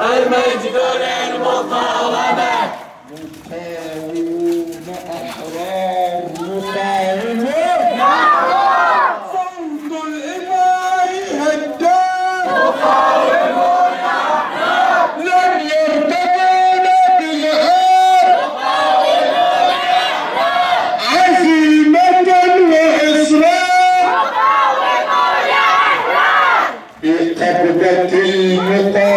المجد للمطالبة مقاومون أحرار مقاومون نحو صمد الإمام هدام مقاومون أحرار لن يرتدون بالعار مقاومون أحرار عزيمة وإصرار مقاومون أحرار بقبضة المقاومة